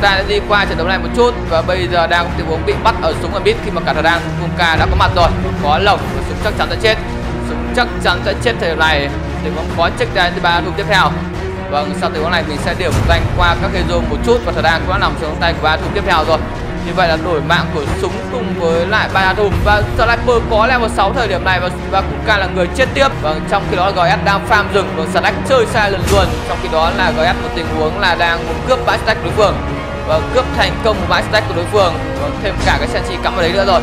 ta đã đi qua trận đấu này một chút và bây giờ đang tình huống bị bắt ở súng ở mid khi mà cả thằng đang ca đã có mặt rồi. Có lồng và súng chắc chắn sẽ chết. Súng chắc chắn sẽ chết thời điểm này. Tình huống có check ra thứ ba tiếp theo. Vâng sau tình huống này mình sẽ điểm danh qua các hero một chút và thằng đang cũng đã nằm xuống tay của ba tiếp theo rồi. Như vậy là đổi mạng của súng cùng với lại ba thùng và sniper có level 6 thời điểm này và và Kuka là người chết tiếp. Và trong khi đó GS đang farm rừng và Slack chơi sai lần luôn. Trong khi đó là GS một tình huống là đang muốn cướp bãi stack đối phương và cướp thành công một bãi stack của đối phương. Và thêm cả cái senchi cắm vào đấy nữa rồi.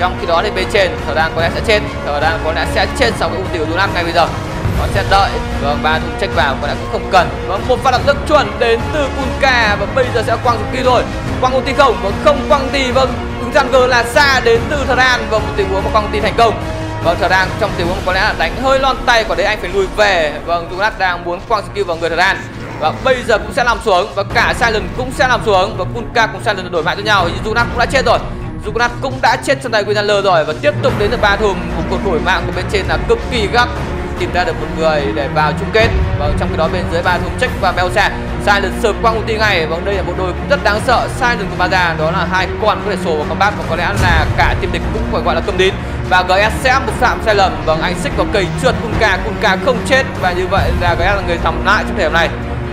Trong khi đó thì bên trên thờ đang có lẽ sẽ chết. Thờ đang có lẽ sẽ chết sau cái ulti của năm ngay bây giờ. Nó sẽ đợi. Vâng ba thùng check vào có lẽ cũng không cần. Và một pha lập rất chuẩn đến từ Kunka. Và bây giờ sẽ quăng kỳ rồi. Quăng ulti không? Và không quăng thì vâng ứng Jungle là xa đến từ Thờ Đan và một tình huống mà quăng ulti thành công. Vâng, Thờ Đan trong tình huống có lẽ là đánh hơi lon tay của đấy anh phải lùi về. Vâng, Dunat đang muốn quăng skill vào người Thờ Đan và bây giờ cũng sẽ làm xuống Và cả Silent cũng sẽ làm xuống Và Kunka cũng Silent đổi mạng cho nhau. Nhưng cũng đã chết rồi. Dunat cũng đã chết trong tay Winner rồi Và tiếp tục đến được ba thùng Một cuộc đổi mạng của bên trên là cực kỳ gắt. Tìm ra được một người để vào chung kết. Và trong khi đó bên dưới ba thùng check và Belsa Silent sợp quang ulti ngay. Và đây là một đôi rất đáng sợ. Silent của Baza, đó là hai con có thể sổ vào combat và có lẽ là cả team địch cũng phải gọi là cầm đến và GS sẽ một phạm sai lầm. Vâng anh xích vào cây trượt Kunka Kunka không chết và như vậy là GS là người thầm lại trong thời điểm này.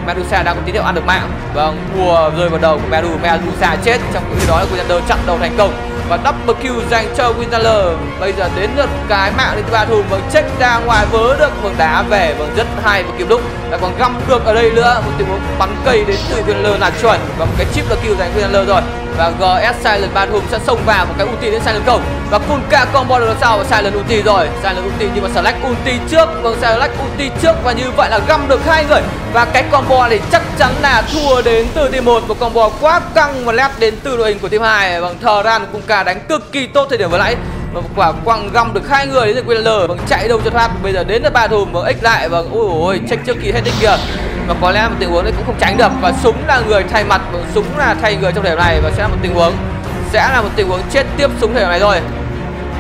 Medusa đang có tín hiệu ăn được mạng. Vâng thua rơi vào đầu của Medu Medusa chết trong khi đó là Winter chặn đầu thành công. Và double kill dành cho Wintaler bây giờ đến lượt cái mạng lên thứ ba thùng vâng check ra ngoài vớ được vâng đá về. Vâng rất hay và kịp lúc. Đã còn găm được ở đây nữa. Một tình huống bắn cây đến từ Wintaler là chuẩn. Và một cái chip là kill dành Wintaler rồi và GS Silent ba hùng sẽ xông vào một cái ulti đến Silent cổng và Kunka combo được sau và Silent ulti rồi. Silent ulti nhưng mà Slack ulti trước. Vâng Slack ulti trước và như vậy là găm được hai người. Và cái combo này chắc chắn là thua đến từ team 1 một combo quá căng và lép đến từ đội hình của team 2 bằng vâng, thờ ran Kunka đánh cực kỳ tốt thời điểm vừa nãy. Và một quả quăng găm được hai người đến từ QL bằng vâng, chạy đâu cho thoát. Bây giờ đến là ba thùm và vâng, x lại. Và ôi ôi check trước kỳ hết đích kìa và có lẽ một tình huống đấy cũng không tránh được. Và súng là người thay mặt và súng là thay người trong điểm này và sẽ là một tình huống sẽ là một tình huống chết tiếp súng thời điểm này rồi.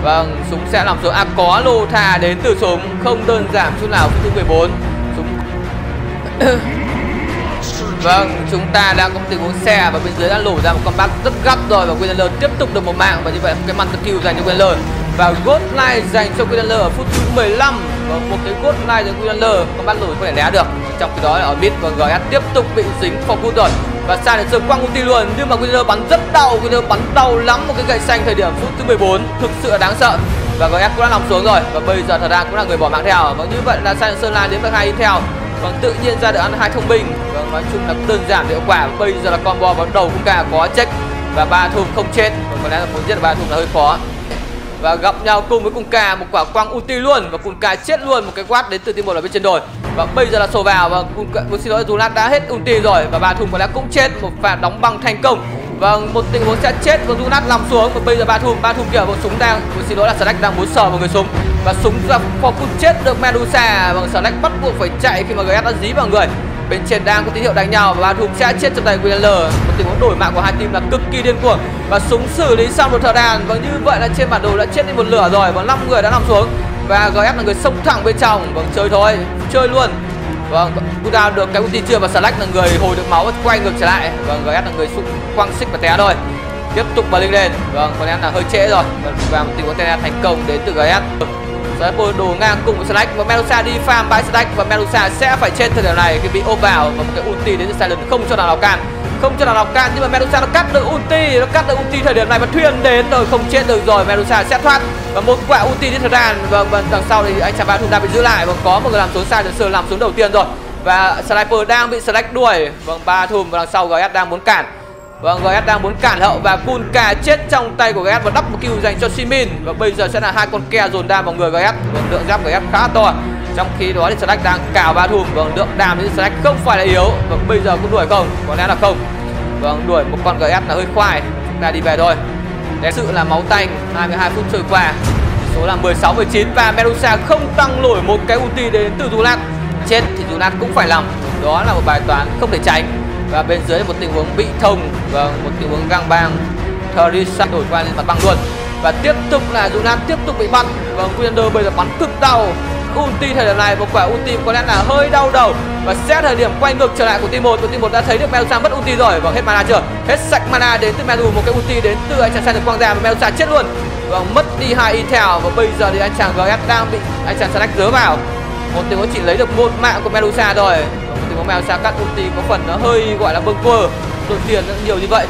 Vâng súng sẽ làm số à có lô thà đến từ súng không đơn giản chút nào phút thứ 14 súng Vâng, chúng ta đang có một tình huống xe và bên dưới đã lổ ra một con bác rất gấp rồi và Winner tiếp tục được một mạng và như vậy một cái Mantle kill dành cho Winner và gót Light dành cho Winner ở phút thứ 15 và một cái gót Light dành cho Winner có bắt lùi có thể né được. Trong khi đó ở mid và GS tiếp tục bị dính focus rồi và xa đến giờ quăng ulti luôn. Nhưng mà Winner bắn rất đau. Winner bắn đau lắm một cái gậy xanh thời điểm phút thứ 14 thực sự là đáng sợ. Và GS cũng đã nằm xuống rồi. Và bây giờ thật ra cũng là người bỏ mạng theo. Và như vậy là Silent Sơn Lai đến được hai theo. Và tự nhiên ra được ăn hai thông minh. Và nói chung là đơn giản hiệu quả. Bây giờ là combo vào đầu cũng cả có check. Và ba thùng không chết. Còn có lẽ là muốn giết ba thùng là hơi khó và gặp nhau cùng với Kunka một quả quang ulti luôn. Và Kunka chết luôn một cái quát đến từ team một ở bên trên đồi. Và bây giờ là sổ vào và Kunka xin lỗi Dunat đã hết ulti rồi. Và ba thùng có lẽ cũng chết, một pha đóng băng thành công. Và một tình huống sẽ chết và Dunat nằm xuống. Và bây giờ ba thùng ba thùng kia một súng đang một xin lỗi là Slack đang muốn sờ vào người súng. Và súng ra focus chết được Medusa. Và Slack bắt buộc phải chạy khi mà GS đã dí vào người bên trên đang có tín hiệu đánh nhau và ba thùng sẽ chết trong tay QL một tình huống đổi mạng của hai team là cực kỳ điên cuồng và súng xử lý xong một thợ đàn. Và như vậy là trên bản đồ đã chết đi một lửa rồi. Và năm người đã nằm xuống và GF là người xông thẳng bên trong. Vâng chơi thôi, chơi luôn. Vâng Buda được cái ulti chưa và Slack là người hồi được máu quay ngược trở lại. Vâng GF là người xung quăng xích và té thôi. Tiếp tục bật lên. Vâng có lẽ là hơi trễ rồi. Và một tình huống tên thành công đến từ GF Sniper đồ ngang cùng với Slack. Và Medusa đi farm bãi Slack. Và Medusa sẽ phải chết thời điểm này khi bị ôm vào. Và một cái ulti đến từ Silent không cho nào nào can. Không cho nào nào can, nhưng mà Medusa nó cắt được ulti. Nó cắt được ulti thời điểm này. Và thuyền đến rồi, không chết được rồi. Medusa sẽ thoát. Và một quả ulti đến thời gian và đằng sau thì anh chàng ba thùng đang bị giữ lại. Và có một người làm xuống sai sờ làm xuống đầu tiên rồi. Và sniper đang bị Slack đuổi. Vâng ba thùm và đằng sau GS đang muốn cản. Vâng, GS đang muốn cản hậu và Kunka chết trong tay của GS và đắp một kill dành cho Simin. Và bây giờ sẽ là hai con ke dồn đam vào người GS Vâng, lượng giáp GS khá to. Trong khi đó thì Slack đang cào ba thùm Vâng, lượng đam thì Slack không phải là yếu. Vâng, bây giờ cũng đuổi không? Có lẽ là không. Vâng, đuổi một con GS là hơi khoai. Chúng ta đi về thôi. Thật sự là máu tanh 22 phút trôi qua. Số là 16, 19 và Medusa không tăng nổi một cái ulti đến từ Zulat Chết thì Zulat cũng phải làm Đó là một bài toán không thể tránh và bên dưới một tình huống bị thông và một tình huống găng bang Theresa đổi qua lên mặt băng luôn. Và tiếp tục là Jonas tiếp tục bị bắn. Và Winder bây giờ bắn cực đau. Ulti thời điểm này, một quả ulti có lẽ là hơi đau đầu. Và xét thời điểm quay ngược trở lại của team 1 của team 1 đã thấy được Medusa mất ulti rồi. Và hết mana chưa? Hết sạch mana đến từ Melu một cái ulti đến từ anh chàng sai được quang ra và Medusa chết luôn. Và mất đi hai intel. Và bây giờ thì anh chàng GS đang bị anh chàng Slack dớ vào. Một tình huống chỉ lấy được một mạng của Melusa rồi mèo một cắt ulti có phần nó hơi gọi là bâng quơ đội tiền nhiều như vậy.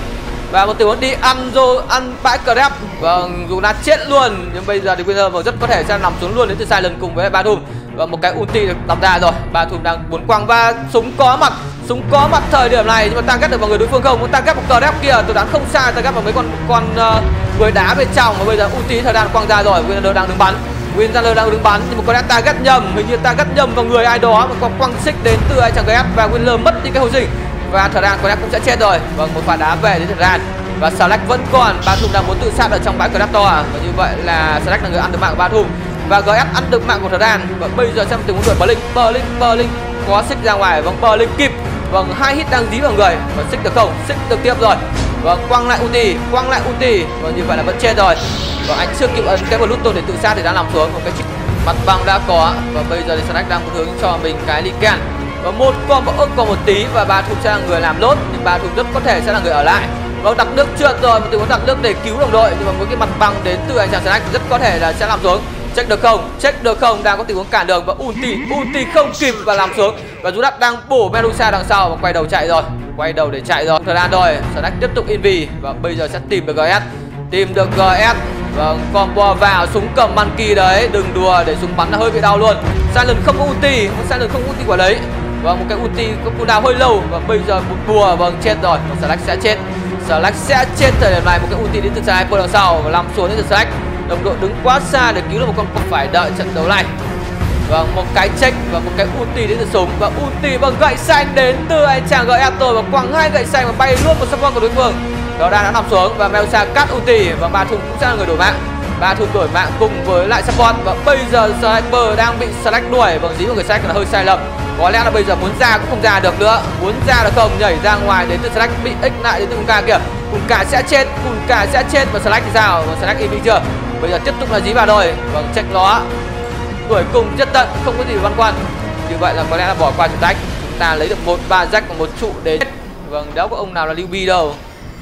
Và một tình huống đi ăn rồi ăn bãi crab vâng dù là chết luôn nhưng bây giờ thì bây giờ mà rất có thể sẽ nằm xuống luôn đến từ sai lần cùng với ba thùng. Và một cái ulti được đặt ra rồi ba thùng đang muốn quăng. Và súng có mặt súng có mặt thời điểm này nhưng mà target được vào người đối phương không? Muốn tăng ghép một crab kia tôi đoán không sai target vào mấy con con uh, người đá bên trong. Và bây giờ ulti thời gian quăng ra rồi Winlander đang đứng bắn. Winlander đang đứng bắn, nhưng mà có lẽ gắt nhầm, hình như ta gắt nhầm vào người ai đó và có quăng xích đến từ ai chẳng ghép và Winlander mất đi cái hồi dịch. Và thời gian có lẽ cũng sẽ chết rồi. Vâng một quả đá về đến thời gian và Slack vẫn còn, ba thùng đang muốn tự sát ở trong bãi Raptor à? và như vậy là Slack là người ăn được mạng của ba thùng. Và GS ăn được mạng của thời gian và bây giờ xem tình huống đuổi Berlin. Berlin Berlin có xích ra ngoài. Vâng Berlin kịp. Vâng hai hit đang dí vào người. Và xích được không? Xích được tiếp rồi. Vâng, và quăng lại ulti quăng lại ulti và như vậy là vẫn chết rồi và anh chưa kịp ấn cái Pluto để tự sát thì đã nằm xuống. Một cái chiếc mặt bằng đã có. Và bây giờ thì snack đang hướng cho mình cái Lican và một con ức còn một tí và ba thùng sẽ là người làm lốt. Nhưng ba thùng rất có thể sẽ là người ở lại. Và đặt nước trượt rồi một tình huống đặt nước để cứu đồng đội. Nhưng mà với cái mặt bằng đến từ anh chàng snack rất có thể là sẽ làm xuống. Check được không? Check được không? Đang có tình huống cản đường và ulti ulti không kịp và làm xuống. Và Judas đang bổ Medusa đằng sau và quay đầu chạy rồi. Quay đầu để chạy rồi. Thời gian rồi snack tiếp tục invi và bây giờ sẽ tìm được GS tìm được GS Vâng, combo vào súng cầm monkey đấy. Đừng đùa để súng bắn nó hơi bị đau luôn. Silent không có ulti, Silent không có ulti quả đấy. Vâng, một cái ulti có cooldown hơi lâu. Và bây giờ một bùa, vâng, chết rồi. Và Slack sẽ chết. Slack sẽ chết thời điểm này. Một cái ulti đến từ Sniper đằng sau. Và làm xuống đến từ Slack. Đồng đội đứng quá xa để cứu được một con không phải đợi trận đấu này. Vâng, một cái check và một cái ulti đến từ súng. Và ulti bằng gậy xanh đến từ anh chàng gợi tôi Và quăng hai gậy xanh và bay luôn một support của đối phương đó đã nằm xuống và Melsa cắt ulti và ba thùng cũng sẽ là người đổi mạng. Ba thùng đổi mạng cùng với lại support và bây giờ sniper đang bị select đuổi. Bằng dí một người select là hơi sai lầm. Có lẽ là bây giờ muốn ra cũng không ra được nữa. Muốn ra được không, nhảy ra ngoài đến từ select bị ích lại đến từ Kunka kìa. Cùng ca sẽ chết Kunka sẽ chết và select thì sao? Và select im chưa? Bây giờ tiếp tục là dí vào rồi. Vâng check nó. Đuổi cùng chất tận, không có gì văn quan như vậy là có lẽ là bỏ qua thử tách. Chúng ta lấy được một ba rách và một trụ đến vâng đâu có ông nào là lưu bi đâu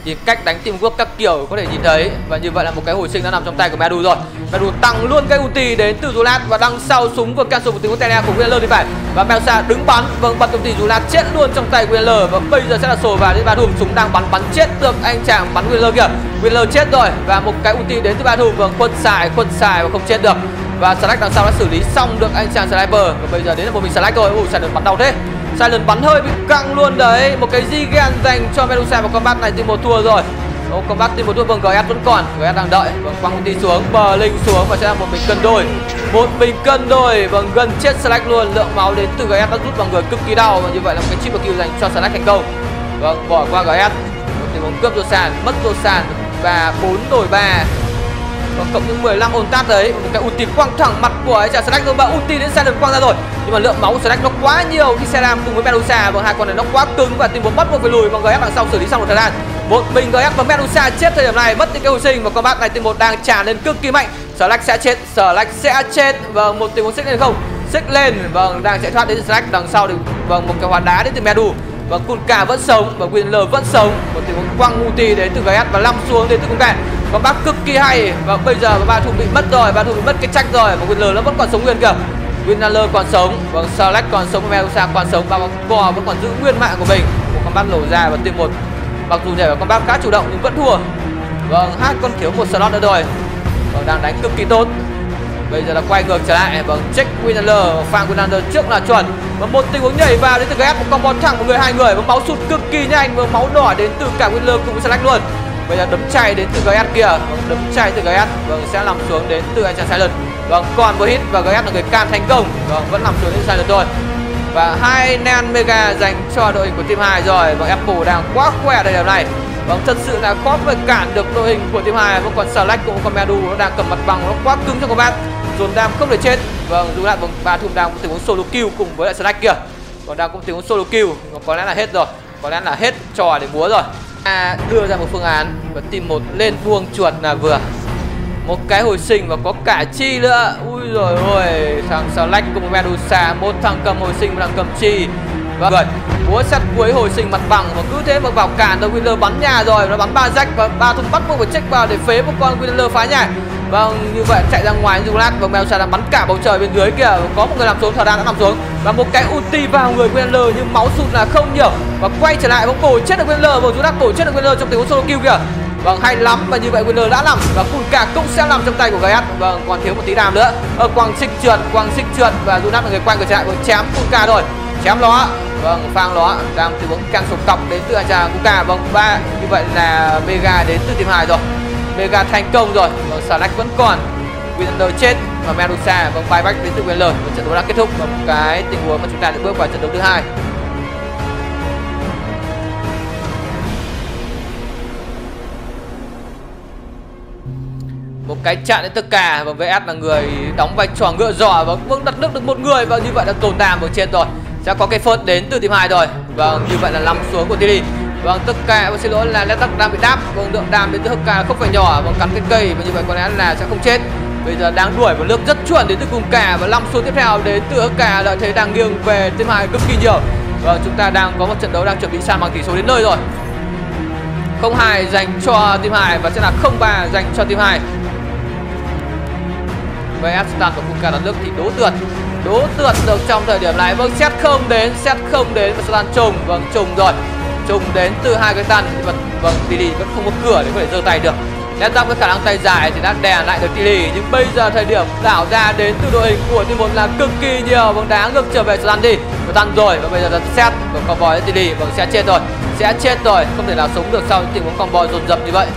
nhìn cách đánh tìm quốc các kiểu có thể nhìn thấy. Và như vậy là một cái hồi sinh đã nằm trong tay của Medu rồi. Medu tăng luôn cái ulti đến từ Zulat và đằng sau súng của cancel của tiếng của Tele của Wheeler đi phải. Và Melsa đứng bắn vâng bật ty Zulat chết luôn trong tay Wheeler và bây giờ sẽ là sổ vào đến Badum súng đang bắn bắn chết được anh chàng, bắn Wheeler kìa Wheeler chết rồi và một cái ulti đến từ Badum vâng quân xài quân xài và không chết được. Và Slack đằng sau đã xử lý xong được anh chàng Sniper và bây giờ đến là một mình Slack rồi ui được bắn đau thế. Silent bắn hơi bị căng luôn đấy. Một cái Zigan dành cho Medusa và combat này team một thua rồi. Ô, combat team một thua vâng GS vẫn còn. GS đang đợi. Vâng quăng ulti xuống bờ linh xuống và sẽ là một mình cân đôi. Một mình cân đôi vâng gần chết Slack luôn. Lượng máu đến từ GS đã rút vào người cực kỳ đau. Và như vậy là một cái chip kill dành cho Slack thành công. Vâng bỏ qua GS một tình huống cướp sàn mất sàn và bốn đổi ba còn cộng những 15 ồn tát đấy. Một cái ulti quăng thẳng mặt của ấy Slack rồi và ulti đến xe được quăng ra rồi. Nhưng mà lượng máu của Slack nó quá nhiều. Khi xe cùng với Medusa và hai con này nó quá cứng và tìm muốn bắt một phải lùi. Bằng GF đằng sau xử lý xong một thời gian. Một mình GF và Medusa chết thời điểm này. Mất những cái hồi sinh và combat này team một đang trả lên cực kỳ mạnh. Slack sẽ chết, Slack sẽ chết. Và một tình huống xích lên không? Xích lên. Vâng đang chạy thoát đến Slack. Đằng sau thì vâng một cái hoàn đá đến từ Medu và Kunka vẫn sống, và Winler vẫn sống. Một tình huống quăng ulti đến từ GS và lăm xuống đến từ Kunka và bác cực kỳ hay. Và bây giờ ba thủ bị mất rồi, ba thủ bị mất cái trách rồi. Và Winler nó vẫn còn sống nguyên kìa. Winler còn sống, và Select còn sống Medusa còn sống. Và Bò vẫn còn giữ nguyên mạng của mình. Một con bác lổ ra và tiêm một. Mặc dù nhảy vào con bác khá chủ động nhưng vẫn thua. Vâng hát con thiếu một slot nữa rồi. Và đang đánh cực kỳ tốt bây giờ là quay ngược trở lại. Vâng check Winander phạm Winander trước là chuẩn. Và một tình huống nhảy vào đến từ ghép một con bón thẳng một người hai người. Và máu sụt cực kỳ nhanh. Và máu đỏ đến từ cả Winner cùng với Slack luôn. Bây giờ đấm chay đến từ GS kia đấm chay từ GS vâng sẽ làm xuống đến từ anh chàng Silent. Vâng còn một hit và GS là người can thành công. Vâng vẫn làm xuống đến Silent thôi. Và hai nan mega dành cho đội hình của team 2 rồi. Và Apple đang quá khỏe thời điểm này. Vâng, thật sự là khó phải cản được đội hình của team 2 Vẫn còn Slack cũng còn Medu nó đang cầm mặt bằng nó quá cứng cho các bạn. Dồn đam không thể chết. Vâng, dù lại vâng, ba thùng đang cũng tình huống solo kill cùng với lại snack kia. Còn đang cũng tình huống solo kill Có lẽ là hết rồi. Có lẽ là hết trò để múa rồi. À, đưa ra một phương án và tìm một lên vuông chuột là vừa. Một cái hồi sinh và có cả chi nữa. Ui rồi ôi thằng Slack cùng Medusa một thằng cầm hồi sinh một thằng cầm chi. Và gần búa sắt cuối hồi sinh mặt bằng và cứ thế mà vào cản rồi winner bắn nhà rồi. Nó bắn ba rách và ba thùng bắt buộc phải check vào để phế một con winner phá nhà. Vâng, như vậy chạy ra ngoài Zulat và Melsa đang bắn cả bầu trời bên dưới kìa. Có một người làm xuống, Thờ đang đã nằm xuống. Và một cái ulti vào người Wheeler nhưng máu sụt là không nhiều. Và quay trở lại vâng, bóng cổ chết được Wheeler Và Zulat cổ chết được Wheeler trong tình huống solo kill kìa. Vâng hay lắm và như vậy Wheeler đã nằm và Kulka cũng sẽ nằm trong tay của Gaiat Vâng còn thiếu một tí đàm nữa. Ở Quang xích trượt Quang xích trượt và Junat là người quay người trở lại và chém Kulka rồi. Chém nó vâng phang nó đang từ huống càng sụp cọc đến từ anh chàng Kulka vâng ba như vậy là Mega đến từ tìm hài rồi. Mega thành công rồi. Và Slack vẫn còn. Winlander chết và Medusa vâng buyback bách đến từ lời và trận đấu đã kết thúc và một cái tình huống mà chúng ta được bước vào trận đấu thứ hai. Một cái chặn đến tất cả. Và VS là người đóng vai trò ngựa giỏ và vẫn vâng đặt nước được một người. Và như vậy là tồn tại ở trên rồi. Sẽ có cái phớt đến từ team hai rồi. Và như vậy là nằm xuống của Tilly vâng tất cả vâng, xin lỗi là lẽ đang bị đáp. Vâng lượng đam đến từ Hukka không phải nhỏ. Vâng cắn cái cây và như vậy có lẽ là sẽ không chết. Bây giờ đang đuổi một lượng rất chuẩn đến từ cùng cả. Và năm xuống tiếp theo đến từ Hukka lợi thế đang nghiêng về team hải cực kỳ nhiều. Vâng chúng ta đang có một trận đấu đang chuẩn bị san bằng tỷ số đến nơi rồi. Không hai dành cho team 2 và sẽ là không ba dành cho team hai. Với Aston của Kuka đón nước thì đố tượt đố tượt được trong thời điểm này. Vâng xét không đến, xét không đến và Aston trùng. Vâng trùng rồi trùng đến từ hai cái tan nhưng mà vâng Tilly vẫn không có cửa để có thể giơ tay được. Nét ra với khả năng tay dài thì đã đè lại được Tilly nhưng bây giờ thời điểm tạo ra đến từ đội hình của team một là cực kỳ nhiều. Vâng, Bóng đá ngược trở về cho đi. Và tan rồi và bây giờ là xét và combo bò Tilly vâng sẽ chết rồi sẽ chết rồi. Không thể nào sống được sau những tình huống combo dồn dập như vậy.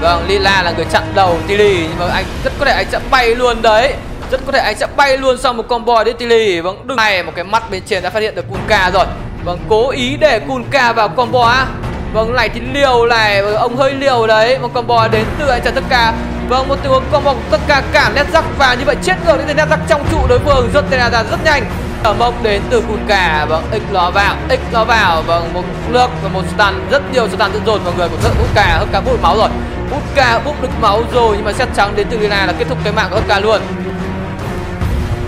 Vâng, Lila là người chặn đầu Tilly nhưng mà anh rất có thể anh sẽ bay luôn đấy. Rất có thể anh sẽ bay luôn sau một combo đến Tilly. Vâng, đừng này một cái mắt bên trên đã phát hiện được Kunka rồi. Vâng, cố ý để Kunka vào combo á. Vâng, này thì liều này, vâng, ông hơi liều đấy. Một combo đến từ anh chàng tất cả. Vâng, một tình huống combo tất cả cản nét rắc và như vậy chết ngược đến nét rắc trong trụ đối phương rất tên ra rất nhanh. Ở mốc đến từ Kunka, vâng, x nó vào, x nó vào, vâng, một nước và một stun, rất nhiều stun dồn vào người của Kunka, cà bút máu rồi. thức cà bút được máu rồi nhưng mà xét trắng đến từ Lina là kết thúc cái mạng của cà luôn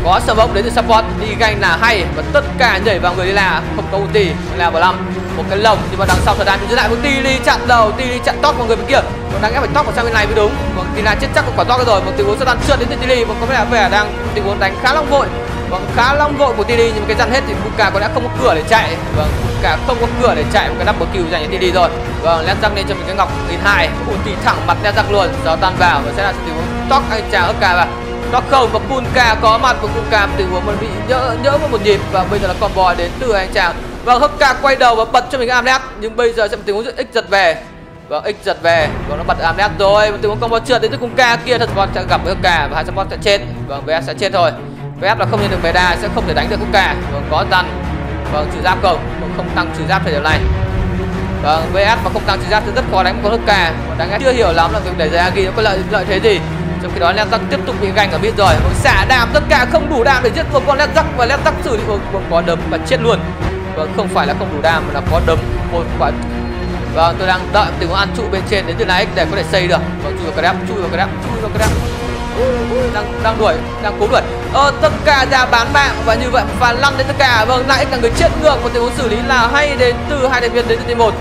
có sờ bốc đến từ support, đi ganh là hay, và tất cả nhảy vào người là không có ulti là vào năm. Một cái lồng, nhưng mà đằng sau thời gian giữ lại một Tilly chặn đầu Tilly chặn top của người bên kia. Còn đang ép phải top vào sang bên này mới đúng. Còn Tina chết chắc quả top rồi, một tình huống sơ trượt đến từ Tilly và có vẻ vẻ đang, tình huống đánh khá long vội. Vâng khá long vội của Tilly, nhưng mà cái dặn hết thì Kuka có lẽ không có cửa để chạy. Vâng Kuka không có cửa để chạy, một cái double kill dành cho Tilly rồi. Vâng lét răng lên cho mình cái ngọc nghìn hai, ulti thẳng mặt lét răng luôn gió tan vào, và sẽ là tình huống top anh chàng Kuka vào nó không và Kunka có mặt và Kunka tình huống mình bị nhỡ nhỡ một nhịp và bây giờ là con bò đến từ anh chàng. Và Hukka quay đầu và bật cho mình Amnet nhưng bây giờ sẽ một tình huống x giật về. Và X giật về, và nó bật Amnet rồi, một tình huống combo trượt đến từ Kunka kia thật con sẽ gặp với Hukka và hai support sẽ chết. và VS sẽ chết thôi. vs là không nhận được Veda sẽ không thể đánh được Kuka và có tăng vâng trừ giáp không vâng, không tăng trừ giáp thời điểm này. Vâng vs mà không tăng trừ giáp thì rất khó đánh con Kuka và đáng chưa hiểu lắm là việc đẩy ra Agi nó có lợi lợi thế gì trong khi đó Len Rắc tiếp tục bị ganh ở biết rồi. Vâng, xả đàm tất cả không đủ đàm để giết một con Len Rắc và Len Rắc xử lý một vâng có đấm và chết luôn. Vâng không phải là không đủ đàm mà là có đấm một quả. Và tôi đang đợi tình huống ăn trụ bên trên đến từ này để có thể xây được. và chui vào cái đáp, chui vào cái đáp, chui vào cái đáp đang đang đuổi đang cố đuổi. Ờ, tất cả ra bán mạng và như vậy và lăn đến tất cả. Vâng lại là người chết ngược. Một tình huống xử lý là hay đến từ hai thành viên đến từ team một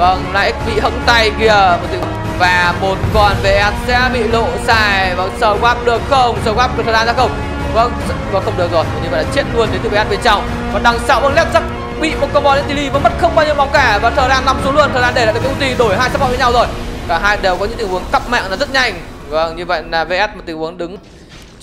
vâng lại bị hững tay kìa. Và một con VS sẽ bị lộ xài. Vâng sờ quap được không? Sờ quap được thời gian ra không? Vâng và vâng, không được rồi. Như vậy là chết luôn đến từ VS bên trong. Và đằng sau vâng lép rất bị một combo đến Tilly và mất không bao nhiêu máu cả. Và thời gian nằm xuống luôn. Thời gian để lại được cái ulti đổi hai support với nhau rồi. Cả hai đều có những tình huống cặp mạng là rất nhanh. Vâng, như vậy là VS một tình huống đứng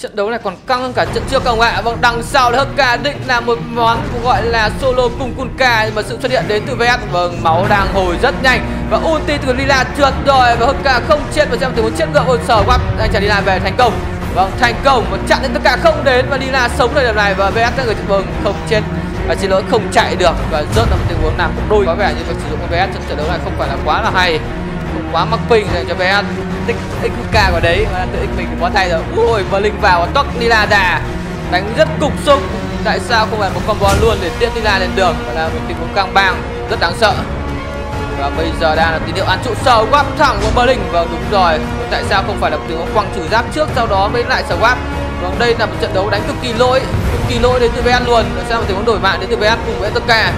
Trận đấu này còn căng hơn cả trận trước không ạ? Vâng, đằng sau là Hukka định là một món gọi là solo cùng Kunka Nhưng mà sự xuất hiện đến từ VS Vâng, máu đang hồi rất nhanh. Và ulti từ Lila trượt rồi Và Hukka không chết và xem tình huống chết ngựa Ôi sở quắp. Anh trả Lila về thành công. Vâng, thành công và chặn đến tất cả không đến Và Lila sống được điểm này và VS là người vâng không chết. Và xin lỗi không chạy được và rớt là một tình huống làm đôi. Có vẻ như việc sử dụng con VS trong trận đấu này không phải là quá là hay không quá mắc ping rồi, cho VS tích XK vào đấy, mà tự x mình bó tay rồi. Ui và linh vào tóc Nila già đánh rất cục xúc tại sao không phải một combo luôn để tiết Nila lên đường mà là một tình huống căng bang, rất đáng sợ. Và bây giờ đang là tín hiệu ăn trụ sờ quắp thẳng của Berlin và vâng, đúng rồi. Tại sao không phải là tình huống quăng trừ giáp trước, sau đó mới lại sờ quắp vâng, đây là một trận đấu đánh cực kỳ lỗi, cực kỳ lỗi đến từ vn luôn. Tại sao mà tình huống đổi mạng đến từ vn cùng với tất cả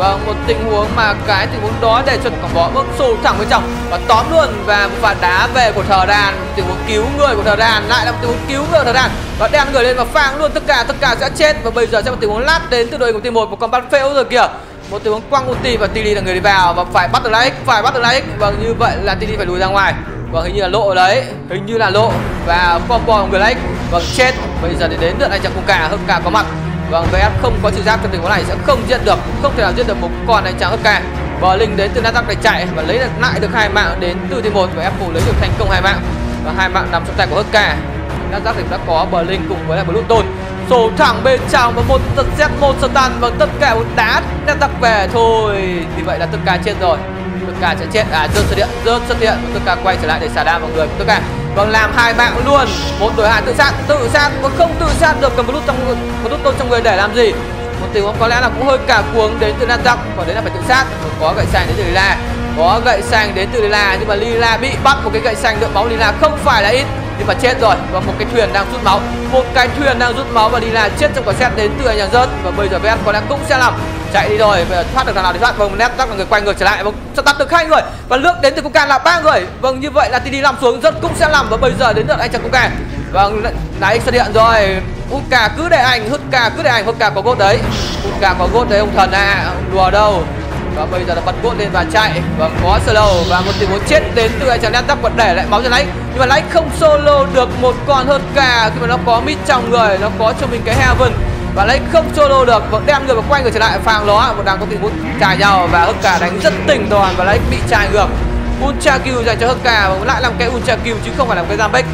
Vâng, một tình huống mà cái tình huống đó để chuẩn cổng bó bước xô thẳng bên trong và tóm luôn và một phạt đá về của thờ đàn. Tình huống cứu người của thờ đàn lại là một tình huống cứu người của thờ đàn. Và đem người lên và phang luôn tất cả tất cả sẽ chết. Và bây giờ sẽ một tình huống lát đến từ đội của team một một con bắn phễu rồi kìa. Một tình huống quăng ulti và Tilly là người đi vào và phải bắt được lấy phải bắt được lấy vâng như vậy là Tilly phải lùi ra ngoài. Vâng hình như là lộ ở đấy hình như là lộ. Và combo người lấy vâng chết. Bây giờ thì đến lượt anh chàng cùng cả hơn cả có mặt. Vâng, VF không có trực giác trong tình huống này sẽ không giết được, không thể nào giết được một con này chàng hất ca. Bờ linh đến từ Nasdaq để chạy và lấy được lại được hai mạng đến từ team một và F phủ lấy được thành công hai mạng và hai mạng nằm trong tay của hất cả Nasdaq thì đã có bờ linh cùng với lại Bluetooth sổ thẳng bên trong và một tật xét một stun và tất cả một đá Nasdaq về thôi. thì vậy là tất cả chết rồi. Tất cả sẽ chết à rớt xuất hiện rớt xuất hiện tất cả quay trở lại để xả đam vào người tất cả Vâng làm hai mạng luôn. Một đội hạn tự sát tự sát và không tự sát được cầm blut trong blut tôn trong người để làm gì? Một tình huống có lẽ là cũng hơi cả cuồng đến từ Nam Dọc còn đấy là phải tự sát. Có gậy xanh đến từ Lila có gậy xanh đến từ Lila nhưng mà Lila bị bắt một cái gậy xanh lượng máu Lila không phải là ít, nhưng mà chết rồi. Và một cái thuyền đang rút máu. Một cái thuyền đang rút máu và Lila chết trong quả xét đến từ nhà rớt và bây giờ VS có lẽ cũng sẽ làm chạy đi rồi, bây giờ thoát được thằng nào thì thoát. Vâng nét tắc là người quay ngược trở lại. Vâng sẽ tắt được hai người. Và lướt đến từ cung can là ba người. Vâng như vậy là TD làm xuống rất cũng sẽ làm. Và bây giờ đến lượt anh chàng cung can vâng nãy xuất hiện rồi. Uka cứ để anh, Hutka cứ để anh. Hutka có gốt đấy. Uka có gốt đấy, ông thần à ông đùa đâu. Và bây giờ là bật gốt lên và chạy. Vâng, và có slow. Và một tình huống chết đến từ anh chàng đen tắc vẫn để lại máu cho lấy nhưng mà lấy không solo được một con hơn cả khi mà nó có mid trong người, nó có cho mình cái heaven và lấy không solo được vẫn đem người và quay người trở lại phang đó một đang có tình huống trả nhau và hất cả đánh rất tỉnh đoàn và lấy bị trả ngược. Ultra kill dành cho hất cả và lại làm cái ultra kill chứ không phải làm cái giam bách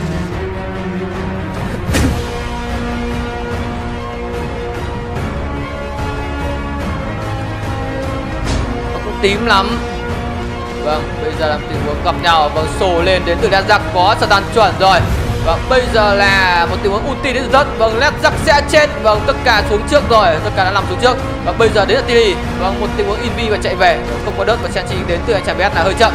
tím lắm. Vâng, bây giờ làm tình huống gặp nhau Vâng, sổ lên đến từ đa giặc. Có stun chuẩn rồi. Vâng, bây giờ là một tình huống ulti đến rất Vâng, led giặc sẽ chết Vâng, tất cả xuống trước rồi. Tất cả đã nằm xuống trước. Và bây giờ đến là Tilly Vâng, một tình huống Invi và chạy về. Vâng, không có đất và Chanchi đến từ anh chàng BS là hơi chậm.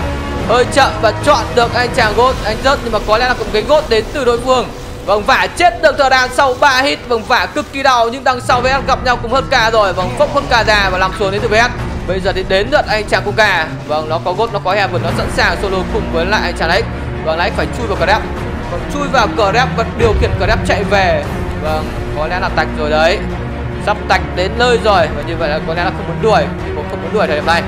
Hơi chậm và chọn được anh chàng gốt Anh rớt. Nhưng mà có lẽ là cũng cái gốt đến từ đối phương. Vâng vả chết được thờ đàn sau 3 hit. Vâng vả cực kỳ đau. Nhưng đằng sau VS gặp nhau cùng hất ca rồi. Vâng phốc hất ca ra và làm xuống đến từ VS Bây giờ thì đến lượt anh chàng Kuka Vâng nó có gốt nó có heaven nó sẵn sàng solo cùng với lại anh chàng ấy Vâng lấy phải chui vào cờ đáp còn chui vào cờ đáp và điều khiển cờ đáp chạy về. Vâng có lẽ là tạch rồi đấy. Sắp tạch đến nơi rồi, Và như vậy là có lẽ là không muốn đuổi. Thì cũng không muốn đuổi thời điểm này.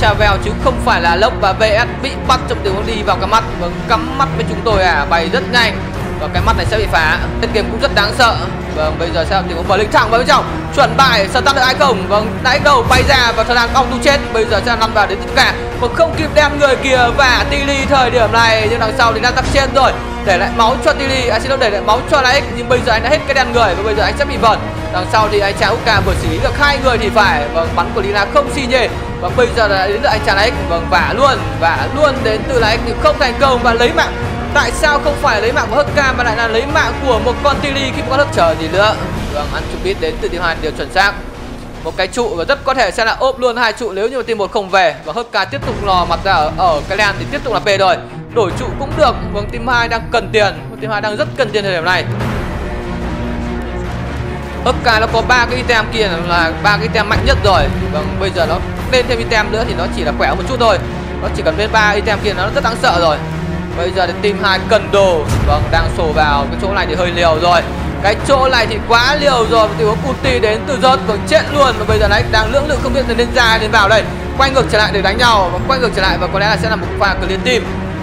Travel chứ không phải là lốc và VS bị bắt trong tiếng đi vào cắm mắt. Vâng cắm mắt với chúng tôi à bay rất nhanh và cái mắt này sẽ bị phá. Tên game cũng rất đáng sợ. Vâng bây giờ sẽ làm tình huống bờ linh thẳng vào bên trong. Chuẩn bài sơ tắt được ai không? Vâng nãy đầu bay ra và thời gian cong tu chết. Bây giờ sẽ lăn vào đến tất cả. Mà không kịp đem người kia và Tilly thời điểm này, nhưng đằng sau thì đang tắt trên rồi. Để lại máu cho Tilly. À xin lỗi, để lại máu cho Laix nhưng bây giờ anh đã hết cái đen người và bây giờ anh sẽ bị vẩn đằng sau thì anh chàng Uka vừa xử lý được hai người thì phải. Vâng bắn của Lina không xi nhề và bây giờ là đến được anh chàng Laix vâng vả luôn vả luôn đến từ Laix nhưng không thành công và lấy mạng Tại sao không phải lấy mạng của Hurka mà lại là lấy mạng của một con Tilly khi có lớp chờ gì nữa? Vâng, ăn chụp biết đến từ team 2 điều chuẩn xác. Một cái trụ và rất có thể sẽ là ốp luôn hai trụ nếu như mà team một không về. Và Hurka tiếp tục lò mặt ra ở, ở cái land thì tiếp tục là P rồi. Đổi trụ cũng được vâng team 2 đang cần tiền. Team 2 đang rất cần tiền thời điểm này. Hurka nó có ba cái item kia là ba cái item mạnh nhất rồi. Vâng bây giờ nó lên thêm item nữa thì nó chỉ là khỏe một chút thôi. Nó chỉ cần lên ba item kia nó rất đáng sợ rồi. Bây giờ thì team hai cần đồ. Vâng đang sổ vào cái chỗ này thì hơi liều rồi. Cái chỗ này thì quá liều rồi Tình huống cuti đến từ rớt còn chết luôn. Và bây giờ đấy đang lưỡng lự không biết nên ra đến vào đây. Quay ngược trở lại để đánh nhau. Và quay ngược trở lại và có lẽ là sẽ là một pha clear team.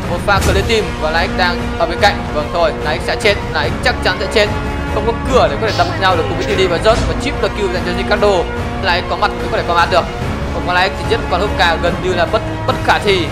Một pha clear team Và Nike đang ở bên cạnh. Vâng thôi Nike sẽ chết. Nike chắc chắn sẽ chết. Không có cửa để có thể đập nhau được cùng với TD và rớt. Và chip the kill dành cho Ricardo. Nike có mặt mới có thể có mặt được. Còn có Nike thì giết con Hooka gần như là bất bất khả thi.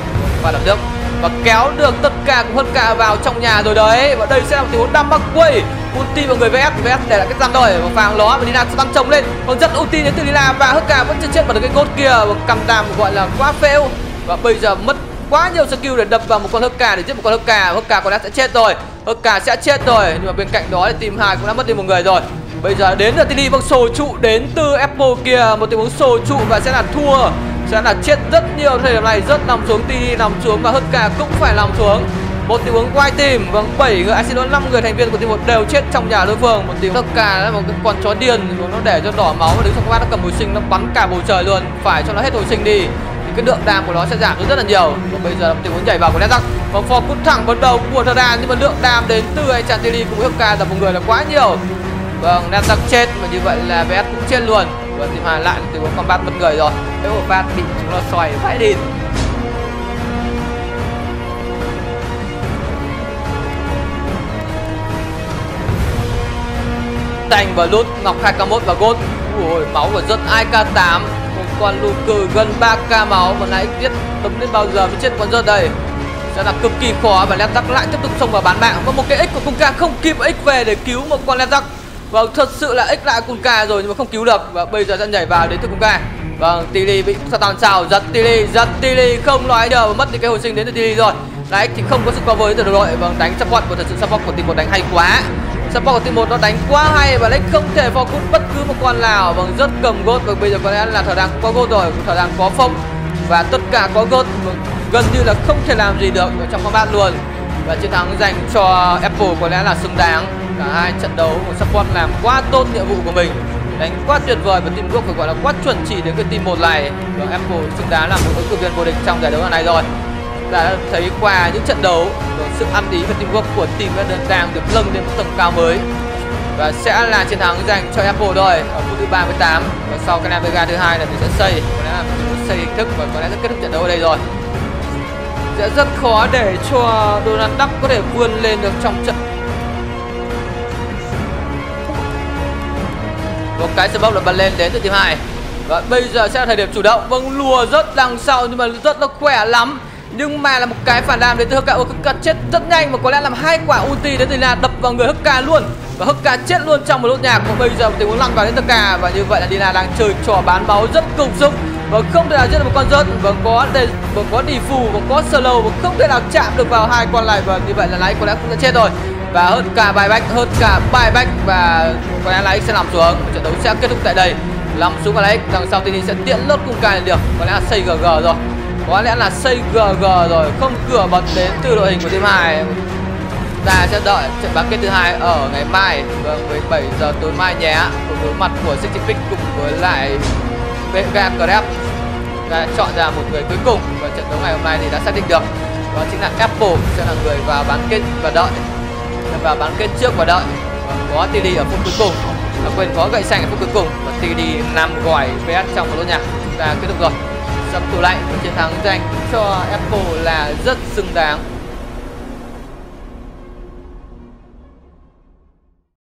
Và làm được và kéo được tất cả của hơn cả vào trong nhà rồi đấy. Và đây sẽ là một tình huống đam bắc quay ulti vào người vs vs để lại cái răng rồi. Và phàng ló, và Lina tăng trồng lên. Còn rất ulti đến từ Lina và hất cả vẫn chưa chết vào được cái cốt kia. Và cầm đàm gọi là quá fail và bây giờ mất quá nhiều skill để đập vào một con hất cả để giết một con hất cả hất cả có lẽ sẽ chết rồi. Hất cả sẽ chết rồi. Nhưng mà bên cạnh đó thì team hai cũng đã mất đi một người rồi. Bây giờ đến là tini vâng sổ trụ đến từ Apple kia. Một tình huống sổ trụ và sẽ là thua sẽ là chết rất nhiều thời điểm này, rất nằm xuống TD nằm xuống và hơn cả cũng phải nằm xuống. Một tình huống quay tìm vâng bảy người xin lỗi năm người thành viên của team một đều chết trong nhà đối phương. Một tình tất cả là một cái con chó điên nó để cho đỏ máu và đứng trong các nó cầm hồi sinh, nó bắn cả bầu trời luôn. Phải cho nó hết hồi sinh đi, thì cái lượng đam của nó sẽ giảm xuống rất là nhiều. Và bây giờ một tình huống nhảy vào của Nezak và phò cút thẳng vào đầu của Thada nhưng mà lượng đam đến từ anh Chantilly cùng với ca là một người là quá nhiều. Vâng Nezak chết và như vậy là VS cũng chết luôn. Vâng, và team Hòa lại từ huống combat bất người rồi. Cái một phát bị chúng nó xoài vãi đi Tành và lút, Ngọc 2k1 và Gold Ui máu của rất 2k8 Một con lù cử gần 3k máu Mà nãy biết tấm đến bao giờ mới chết con rớt đây. Sẽ là cực kỳ khó Và Lem lại tiếp tục xông vào bán mạng. Và một cái X của Kunka không kịp X về để cứu một con Lem Vâng thật sự là ích lại Kunka rồi nhưng mà không cứu được. Và bây giờ sẽ nhảy vào đến từ Kunka Vâng Tilly bị Satan sao Giật Tilly, Giật Tilly không nói được Mất đi cái hồi sinh đến từ Tilly rồi. Đấy thì không có sự cover từ đồng đội. Vâng đánh support của thật sự support của team một đánh hay quá. Support của team 1 nó đánh quá hay và lấy không thể focus bất cứ một con nào. Vâng rất cầm gốt. Và bây giờ có lẽ là thở đang có gốt rồi. Thở đang có phong. Và tất cả có gốt. Vâng, gần như là không thể làm gì được trong combat luôn. Và chiến thắng dành cho Apple có lẽ là xứng đáng cả hai trận đấu của sapon làm quá tốt nhiệm vụ của mình. Đánh quá tuyệt vời và team phải gọi là quá chuẩn chỉ đến cái team một này. Và Apple xứng đáng là một ứng cử viên vô địch trong giải đấu lần này rồi. Đã thấy qua những trận đấu sự ăn ý và teamwork của team đã đang được nâng lên một tầm cao mới. Và sẽ là chiến thắng dành cho Apple rồi. Ở phút thứ 38 và sau cái Vega thứ hai là mình sẽ xây, có lẽ là mình xây hình thức và có lẽ sẽ kết thúc trận đấu ở đây rồi. Sẽ rất khó để cho Donald Duck có thể vươn lên được trong trận một cái sơ bốc là bật lên đến từ team hai. Và bây giờ sẽ là thời điểm chủ động. Vâng lùa rất đằng sau nhưng mà rất là khỏe lắm. Nhưng mà là một cái phản đam đến từ Hukka Hukka chết rất nhanh và có lẽ làm hai quả ulti đến từ là đập vào người Hukka luôn. Và Hukka chết luôn trong một lốt nhạc. Và bây giờ tình huống lăn vào đến tất cả và như vậy là Dina đang chơi trò bán máu rất cục dụng và không thể nào giết được một con rớt. Và có đề, và có đi phù và có slow và không thể nào chạm được vào hai con này. Và như vậy là lấy có lẽ cũng đã chết rồi và hơn cả bài bách hơn cả bài bách và có lẽ là x sẽ nằm xuống. Trận đấu sẽ kết thúc tại đây. Nằm xuống và lấy đằng sau thì sẽ tiện lốt cung cài được. Có lẽ là xây gg rồi. Có lẽ là xây GG rồi. Không cửa bật đến từ đội hình của team hai. Ta sẽ đợi trận bán kết thứ hai ở ngày mai vâng 17 giờ tối mai nhé. Cùng đối mặt của City Pick cùng với lại BK Grab đã chọn ra một người cuối cùng và trận đấu ngày hôm nay thì đã xác định được. Đó chính là Apple sẽ là người vào bán kết và đợi vào bán kết trước và đợi. Có TD ở phút cuối cùng. Và quên có gậy xanh ở phút cuối cùng. Và TD nằm gọi PS trong một lô nhạc. Chúng ta kết thúc rồi. Sập tủ lạnh và chiến thắng dành cho Apple là rất xứng đáng.